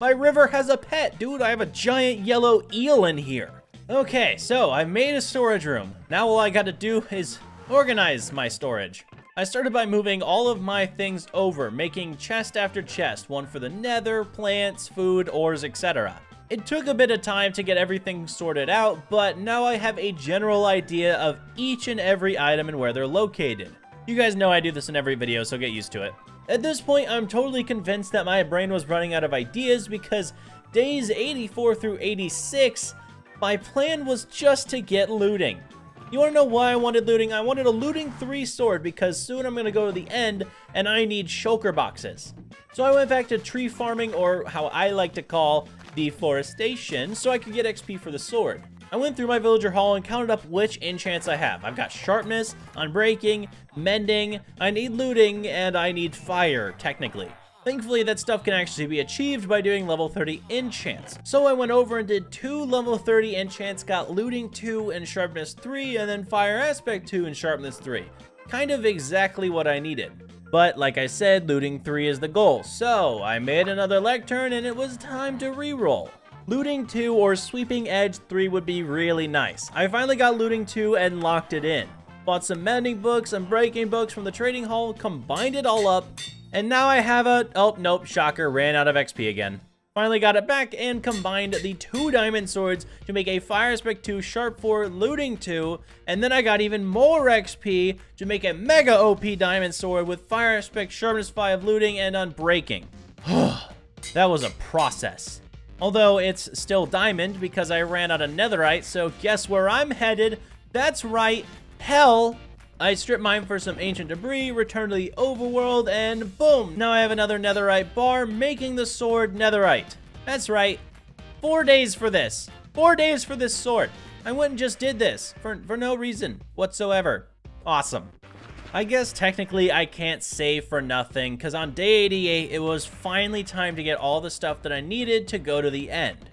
My river has a pet. Dude, I have a giant yellow eel in here. Okay, so I've made a storage room. Now all I gotta do is organize my storage. I started by moving all of my things over, making chest after chest, one for the nether, plants, food, ores, etc. It took a bit of time to get everything sorted out, but now I have a general idea of each and every item and where they're located. You guys know I do this in every video, so get used to it. At this point, I'm totally convinced that my brain was running out of ideas because days 84 through 86 my plan was just to get looting. You wanna know why I wanted looting? I wanted a looting 3 sword because soon I'm gonna go to the end and I need shulker boxes. So I went back to tree farming or how I like to call deforestation so I could get XP for the sword. I went through my villager hall and counted up which enchants I have. I've got sharpness, unbreaking, mending, I need looting, and I need fire, technically. Thankfully, that stuff can actually be achieved by doing level 30 enchants. So I went over and did two level 30 enchants, got looting 2 and sharpness 3, and then fire aspect 2 and sharpness 3. Kind of exactly what I needed. But like I said, looting 3 is the goal, so I made another lectern and it was time to reroll. Looting 2 or Sweeping Edge 3 would be really nice. I finally got Looting 2 and locked it in. Bought some mending books and breaking books from the trading hall, combined it all up, and now I have a... Oh, nope, shocker, ran out of XP again. Finally got it back and combined the two diamond swords to make a Fire Aspect 2 Sharp 4 Looting 2. And then I got even more XP to make a Mega OP diamond sword with Fire Aspect Sharpness 5 Looting and Unbreaking. that was a process. Although it's still diamond because I ran out of netherite, so guess where I'm headed? That's right, hell I strip mine for some ancient debris, return to the overworld, and boom! Now I have another netherite bar, making the sword netherite. That's right. Four days for this. Four days for this sword. I went and just did this for, for no reason whatsoever. Awesome. I guess technically I can't save for nothing, because on day 88, it was finally time to get all the stuff that I needed to go to the end.